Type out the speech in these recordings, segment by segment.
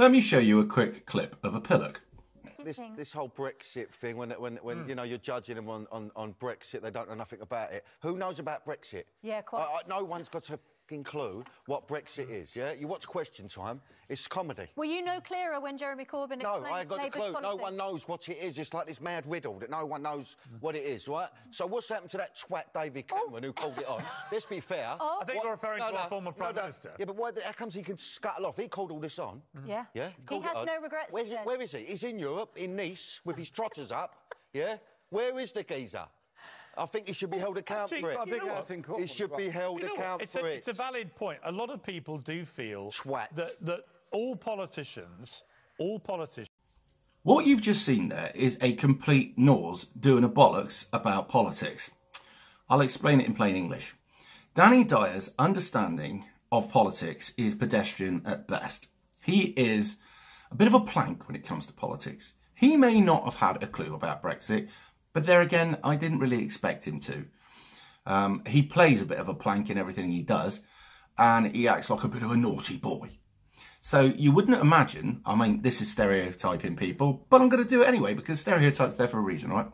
Let me show you a quick clip of a pillock. This, this whole Brexit thing, when, when, when hmm. you know, you're judging them on, on, on Brexit, they don't know nothing about it. Who knows about Brexit? Yeah, quite. I, I, no one's got a fucking clue what Brexit mm. is, yeah? You watch Question Time, it's comedy. Were you no clearer when Jeremy Corbyn No, explained I got Labour's the clue. No one knows what it is. It's like this mad riddle that no one knows mm. what it is, right? So what's happened to that twat David oh. Cameron who called it on? Let's be fair. Oh. I think you're referring to our former Prime Minister. Yeah, but why, how comes he can scuttle off? He called all this on. Mm. Yeah. Yeah? He called it has no regrets, Where's he he, where is he? He's in Europe, in Nice, with his trotters up. Yeah? Where is the geezer? I think he should be held account Actually, for it. I think that's He should be held You know what? account It's for a, it. it's a valid point. A lot of people do feel Twats. that that all politicians, all politicians. What you've just seen there is a complete nose doing a bollocks about politics. I'll explain it in plain English. Danny Dyer's understanding of politics is pedestrian at best. He is a bit of a plank when it comes to politics. He may not have had a clue about Brexit, but there again, I didn't really expect him to. Um, he plays a bit of a plank in everything he does, and he acts like a bit of a naughty boy. So you wouldn't imagine, I mean, this is stereotyping people, but I'm going to do it anyway because stereotypes there for a reason, right?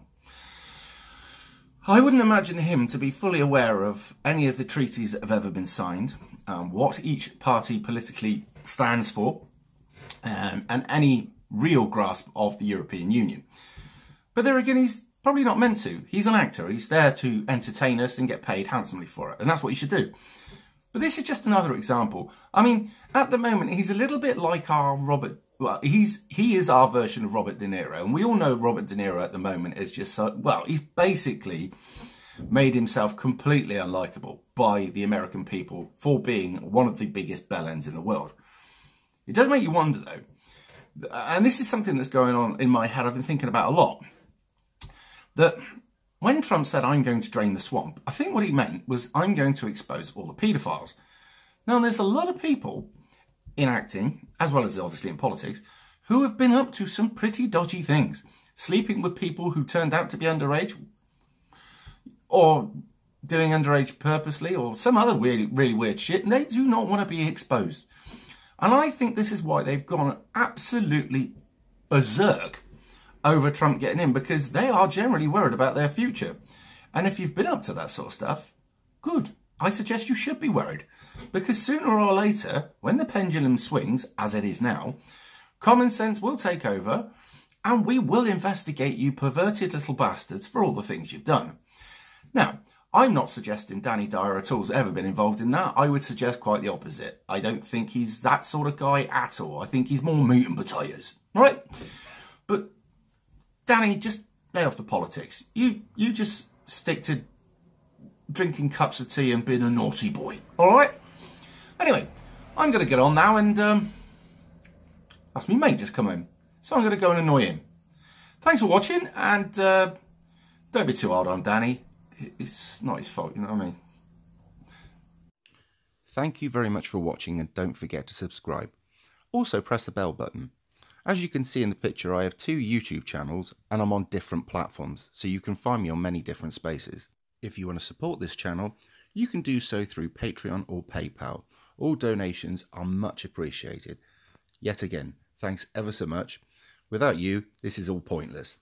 I wouldn't imagine him to be fully aware of any of the treaties that have ever been signed, um, what each party politically stands for, um, and any real grasp of the European Union. But there again, he's probably not meant to. He's an actor. He's there to entertain us and get paid handsomely for it. And that's what he should do. But this is just another example. I mean, at the moment, he's a little bit like our Robert. Well, he's he is our version of Robert De Niro, and we all know Robert De Niro at the moment is just so. Well, he's basically made himself completely unlikable by the American people for being one of the biggest bellends in the world. It does make you wonder, though, and this is something that's going on in my head. I've been thinking about a lot. That when Trump said, I'm going to drain the swamp, I think what he meant was, I'm going to expose all the paedophiles. Now, there's a lot of people in acting, as well as obviously in politics, who have been up to some pretty dodgy things. Sleeping with people who turned out to be underage, or doing underage purposely, or some other really, really weird shit, and they do not want to be exposed. And I think this is why they've gone absolutely berserk over Trump getting in because they are generally worried about their future. And if you've been up to that sort of stuff, good. I suggest you should be worried because sooner or later, when the pendulum swings, as it is now, common sense will take over and we will investigate you perverted little bastards for all the things you've done. Now, I'm not suggesting Danny Dyer at all has ever been involved in that. I would suggest quite the opposite. I don't think he's that sort of guy at all. I think he's more meat and potatoes, right? But Danny, just lay off the politics. You you just stick to drinking cups of tea and being a naughty boy. All right. Anyway, I'm going to get on now, and um, that's me mate just come home, so I'm going to go and annoy him. Thanks for watching, and uh, don't be too hard on Danny. It's not his fault, you know what I mean. Thank you very much for watching, and don't forget to subscribe. Also, press the bell button. As you can see in the picture, I have two YouTube channels and I'm on different platforms, so you can find me on many different spaces. If you want to support this channel, you can do so through Patreon or PayPal. All donations are much appreciated. Yet again, thanks ever so much. Without you, this is all pointless.